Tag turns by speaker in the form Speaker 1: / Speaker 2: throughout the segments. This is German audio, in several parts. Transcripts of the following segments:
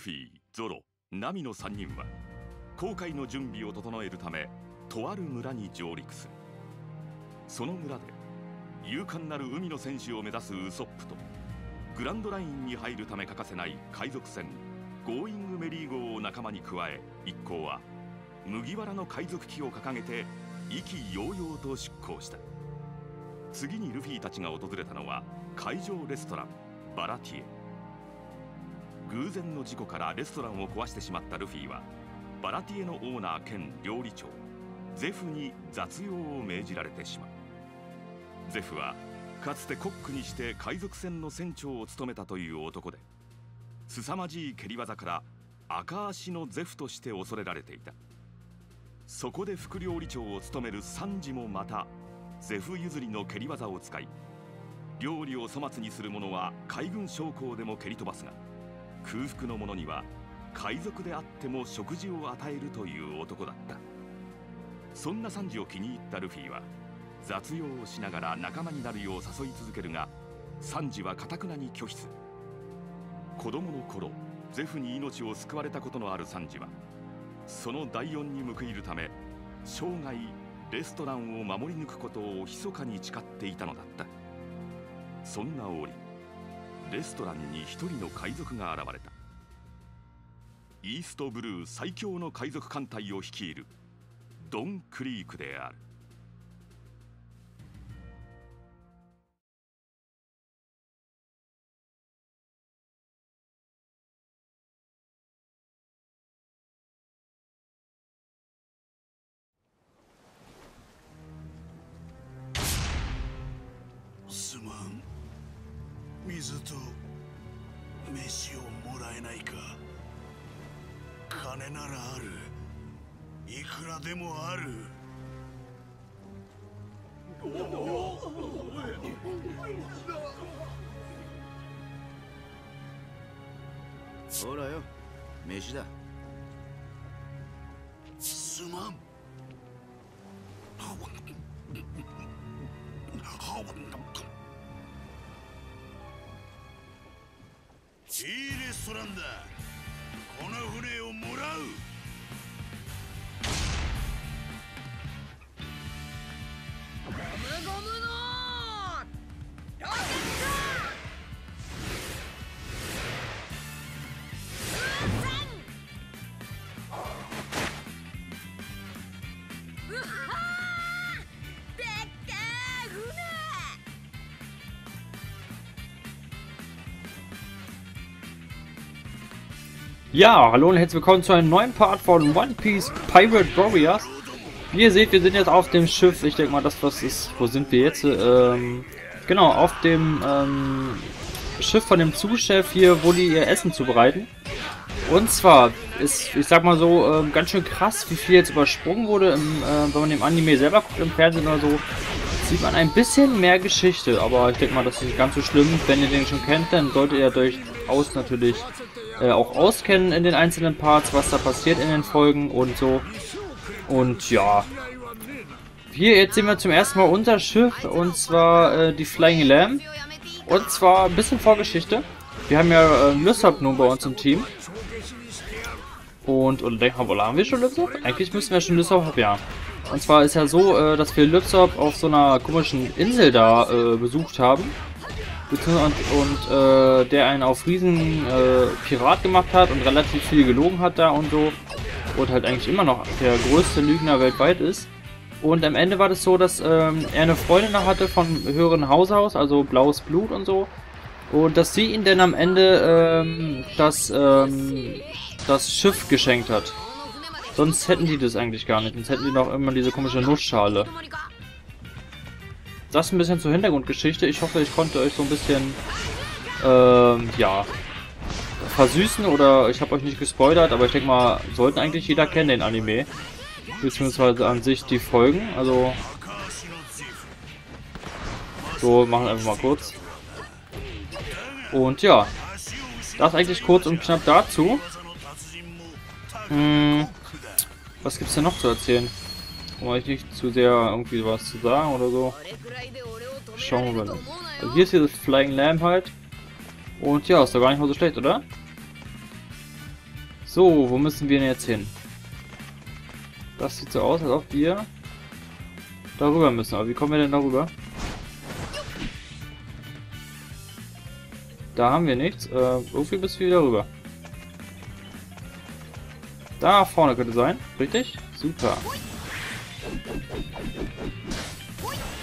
Speaker 1: フィゾロナミの3人は航海の準備を整えるためとある村に上陸する。その村で勇敢なる海の戦士を目指すウソップとグランドラインに入るため欠かせない海賊船ゴーイングメリー号を仲間に加え一行は麦わらの海賊旗を掲げて意気揚々と出港した。次にルフィたちが訪れたのは海上レストランバラティエ。偶然の事故からレストランを壊してしまったルフィはバラティエのオーナー兼料理長ゼフに雑用を命じられてしまう。ゼフはかつてコックにして海賊船の船長を務めたという男で凄まじい蹴り技から赤足のゼフとして恐れられていた。そこで副料理長を務めるサンジもまたゼフ譲りの蹴り技を使い料理を粗末にする者は海軍将校でも蹴り飛ばすが空腹の者には海賊であっても食事を与えるという男だった。そんなサンジを気に入ったルフィは雑用をしながら仲間になるよう誘い続けるがサンジはかたくなに拒否する。子供の頃ゼフに命を救われたことのあるサンジはその第四に報いるため生涯レストランを守り抜くことを密かに誓っていたのだった。そんな折レストランに一人の海賊が現れた。イーストブルー最強の海賊艦隊を率いるドン・クリークである。
Speaker 2: すまん。水と飯をもらえないか。金ならある。いくらでもある。
Speaker 3: ほらよ飯だ。
Speaker 2: すまん シーレストランだ。この船をもらう。
Speaker 4: ゴムゴムの
Speaker 5: Ja, hallo und herzlich willkommen zu einem neuen Part von One Piece Pirate Warriors. Wie ihr seht, wir sind jetzt auf dem Schiff. Ich denke mal, das was ist. Wo sind wir jetzt? Ähm, genau, auf dem ähm, Schiff von dem Zuschef hier, wo die ihr Essen zubereiten. Und zwar ist, ich sag mal so, ähm, ganz schön krass, wie viel jetzt übersprungen wurde, im, äh, wenn man dem Anime selber guckt, im Fernsehen oder so. Sieht man ein bisschen mehr Geschichte, aber ich denke mal, das ist nicht ganz so schlimm. Wenn ihr den schon kennt, dann solltet ihr durchaus natürlich äh, auch auskennen in den einzelnen Parts, was da passiert in den Folgen und so. Und ja. Hier, jetzt sehen wir zum ersten Mal unser Schiff und zwar äh, die Flying Lamb. Und zwar ein bisschen Vorgeschichte. Wir haben ja äh, Lysop nun bei uns im Team. Und, und denken wir, haben wir schon Lysop? Eigentlich müssen wir schon Lysop haben, ja. Und zwar ist ja so, äh, dass wir Lysop auf so einer komischen Insel da äh, besucht haben. Beziehungsweise- Und, äh, der einen auf Riesen äh, Pirat gemacht hat und relativ viel gelogen hat da und so. Und halt eigentlich immer noch der größte Lügner weltweit ist. Und am Ende war das so, dass ähm, er eine Freundin hatte von höheren Haus aus, also blaues Blut und so. Und dass sie ihn dann am Ende ähm, das, ähm, das Schiff geschenkt hat. Sonst hätten die das eigentlich gar nicht. Sonst hätten die noch immer diese komische Nussschale. Das ein bisschen zur Hintergrundgeschichte. Ich hoffe, ich konnte euch so ein bisschen, ähm, ja, versüßen oder ich habe euch nicht gespoilert, aber ich denke mal, sollten eigentlich jeder kennen den Anime. Beziehungsweise an sich die Folgen. Also, so, machen wir einfach mal kurz. Und ja, das eigentlich kurz und knapp dazu. Hm, was gibt's denn noch zu erzählen? Euch nicht zu sehr irgendwie was zu sagen oder so. Schauen wir mal. Also hier ist hier das Flying Lamb halt. Und ja, ist doch gar nicht mal so schlecht, oder? So, wo müssen wir denn jetzt hin? Das sieht so aus, als ob wir darüber müssen. Aber wie kommen wir denn darüber? Da haben wir nichts. Äh, irgendwie müssen wir wieder rüber. Da vorne könnte sein. Richtig? Super.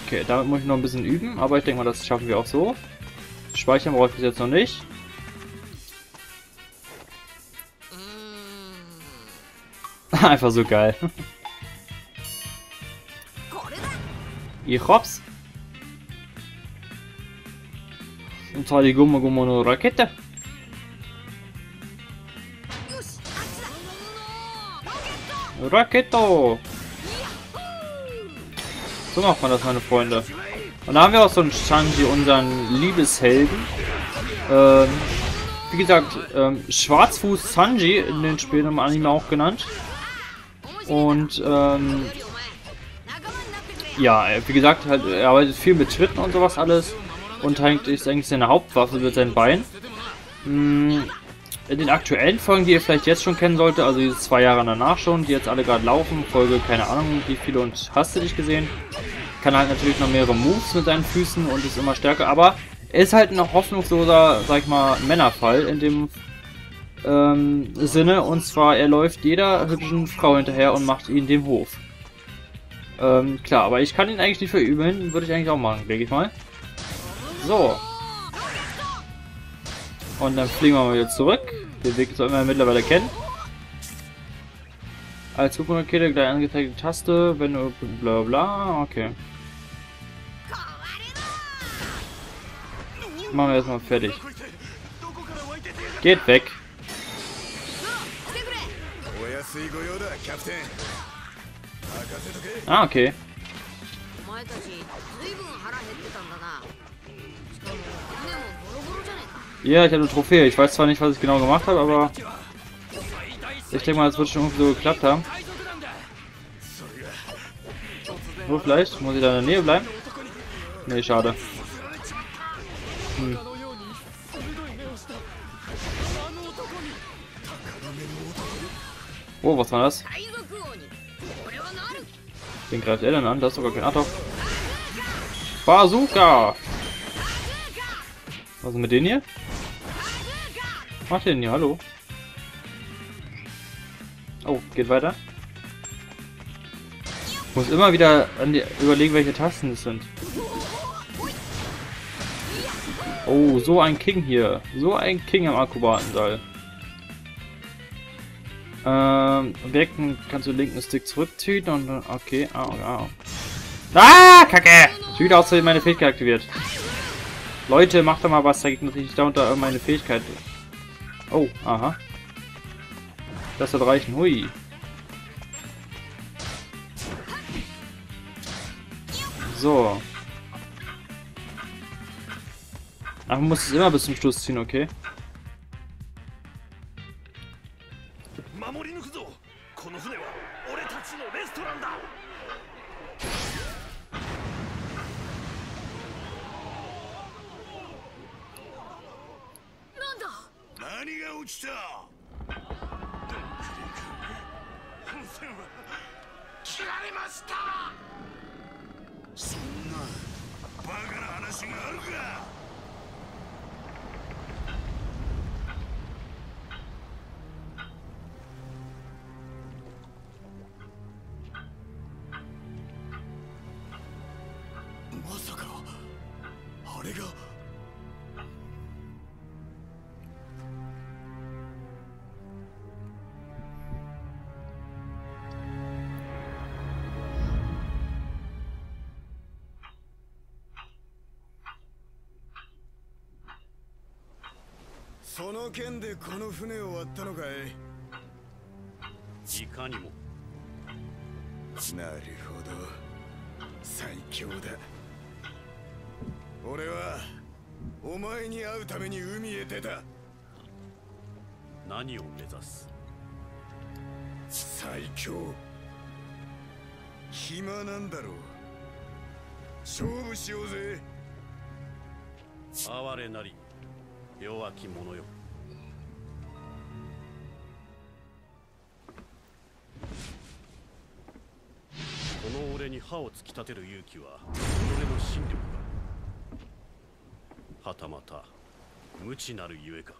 Speaker 5: Okay, damit muss ich noch ein bisschen üben, aber ich denke mal, das schaffen wir auch so. Speichern brauche ich bis jetzt noch nicht. Mm. Einfach so geil. Ich hops. Und zwar die Gummo Gummo no Rakete. Raketo! So macht man das, meine Freunde. Und da haben wir auch so einen Shanji, unseren Liebeshelden. Ähm, wie gesagt, ähm, Schwarzfuß Sanji in den späteren im Anime auch genannt. Und ähm, ja, äh, wie gesagt, halt, er arbeitet viel mit Schritten und sowas alles. Und hängt ist eigentlich seine Hauptwaffe mit seinen Beinen. Mhm. In den aktuellen Folgen, die ihr vielleicht jetzt schon kennen solltet, also diese zwei Jahre danach schon, die jetzt alle gerade laufen, Folge, keine Ahnung, wie viele und hast du dich gesehen, kann halt natürlich noch mehrere Moves mit seinen Füßen und ist immer stärker, aber er ist halt ein hoffnungsloser, sag ich mal, Männerfall in dem ähm, Sinne, und zwar er läuft jeder hübschen Frau hinterher und macht ihn dem Hof. Ähm, klar, aber ich kann ihn eigentlich nicht verübeln, würde ich eigentlich auch machen, denke ich mal. So. Und dann fliegen wir mal wieder zurück. Den Weg sollten wir mittlerweile kennen. Als Pokémon-Kette gleich angezeigte Taste, wenn du bla bla, okay. Machen wir erstmal fertig. Geht weg. Ah, okay. Ja, ich habe eine Trophäe. Ich weiß zwar nicht, was ich genau gemacht habe, aber ich denke mal, es wird schon irgendwie so geklappt haben. So, vielleicht muss ich da in der Nähe bleiben. Nee, schade. Hm. Oh, was war das? Den greift er dann an, das ist sogar kein Atop. Bazooka! Was ist mit denen hier? Was macht der denn hier? Hallo? Oh, geht weiter. Ich muss immer wieder die, überlegen, welche Tasten es sind. Oh, so ein King hier. So ein King am Akrobatenseil. Ähm, Objekten kannst du linken Stick zurückziehen und dann- okay, ah, ah. Ah, Kacke! Wieder außerdem meine Fähigkeit aktiviert. Leute, macht doch mal was dagegen, dass ich da unter meine Fähigkeit. Oh, aha. Das wird reichen. Hui. So. Ach, man muss es immer bis zum Schluss ziehen, okay?
Speaker 2: 何が落ちた？本船は。切られました。そんなバカな話があるか？
Speaker 3: その件でこの船を割ったのかい？
Speaker 2: いかにも。
Speaker 3: なるほど。最強だ。俺はお前に会うために海へ出た。
Speaker 2: 何を目指す？
Speaker 3: 最強。暇なんだろう。勝負しようぜ。
Speaker 2: 哀れなり弱き者よこの俺に歯を突き立てる勇気は己の心力かはたまた無知なるゆえか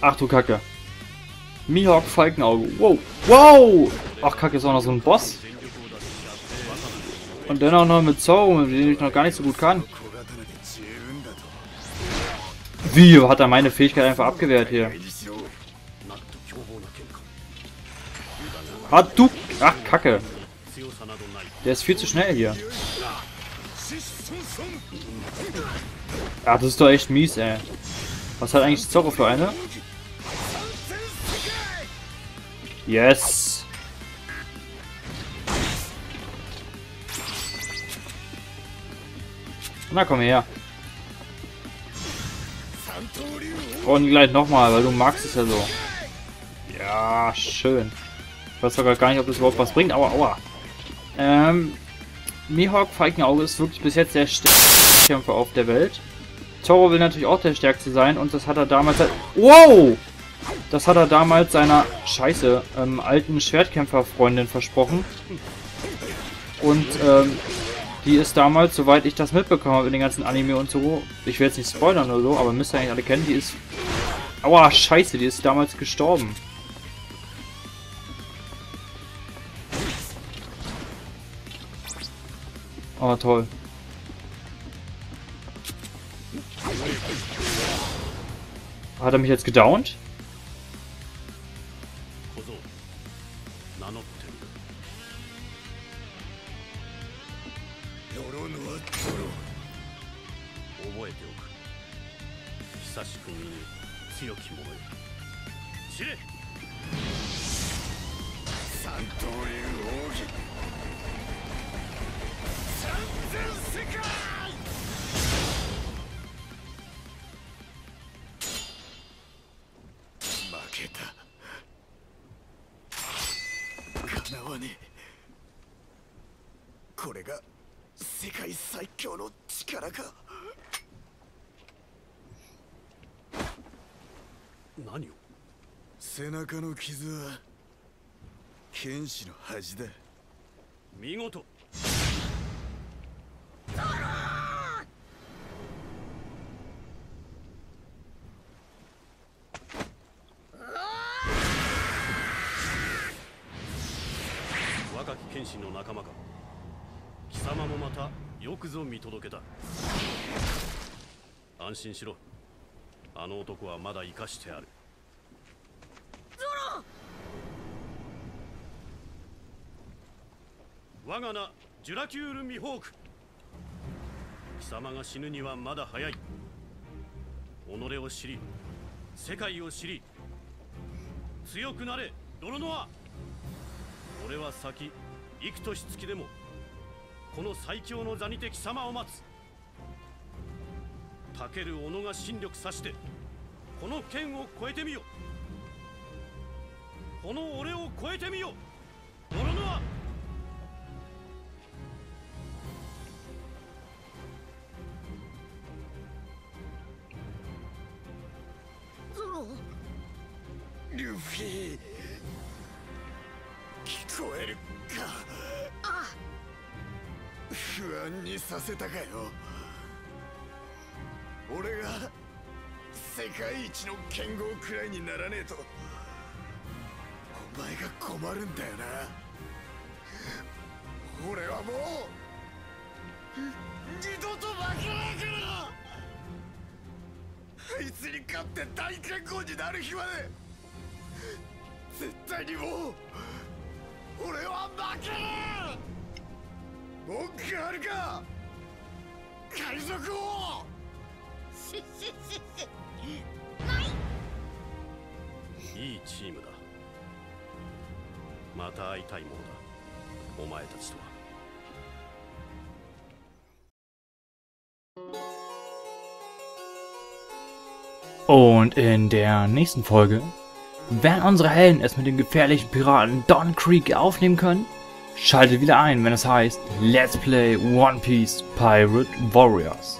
Speaker 5: Ach du Kacke. Mihawk Falkenauge. Wow. Wow. Ach Kacke, ist auch noch so ein Boss. Und dann auch noch mit Zorro, den ich noch gar nicht so gut kann. Wie hat er meine Fähigkeit einfach abgewehrt hier? Hat du. Ach, Kacke. Der ist viel zu schnell hier. Ach, das ist doch echt mies, ey. Was hat eigentlich Zorro für eine? Yes! Na komm her. Und gleich nochmal, weil du magst es ja so. Ja, schön. Ich weiß sogar gar nicht, ob das überhaupt was bringt, aber aua. Ähm, Mihawk Falkenauge ist wirklich bis jetzt der stärkste Kämpfer auf der Welt. Zoro will natürlich auch der stärkste sein und das hat er damals halt... Wow! Das hat er damals seiner Scheiße ähm, alten Schwertkämpferfreundin versprochen. Und ähm, die ist damals, soweit ich das mitbekommen habe in den ganzen Anime und so, ich will jetzt nicht spoilern oder so, aber müsst ihr eigentlich alle kennen, die ist... Aua, scheiße, die ist damals gestorben. Oh, toll. Hat er mich jetzt gedownt?
Speaker 2: 久しく見ぬ強き者よ。知れ。
Speaker 3: 三刀流奥義。三千世界。負けた。かなわねこれが世界最強の力か。
Speaker 2: 何を？
Speaker 3: 背中の傷は剣士の恥だ。
Speaker 2: 見事。若き剣士の仲間か貴様もまたよくぞ見届けた。安心しろあの男はまだ生かしてある。ゾロ我が名ジュラキュール・ミホーク。貴様が死ぬにはまだ早い。己を知り世界を知り強くなれドロノア。俺は先幾年月でもこの最強の座にて貴様を待つ。たける己が心力さしてこの剣を超えてみよこの俺を超えてみよドロノア
Speaker 4: ゾロ
Speaker 3: ルフィ聞こえるか。
Speaker 4: あ。
Speaker 3: 不安にさせたかよ俺が世界一の剣豪くらいにならねえとお前が困るんだよな。俺はもう二度と負けないからあいつに勝って大剣豪になる日まで絶対にもう俺は負けねえ文句あるか？海賊王！
Speaker 2: いいチームだまた会いたいものだお前たちとは
Speaker 5: Und in der nächsten Folge werden unsere Helden es mit dem gefährlichen Piraten Don Creek aufnehmen können. Schaltet wieder ein, wenn es heißt Let's Play One Piece Pirate Warriors.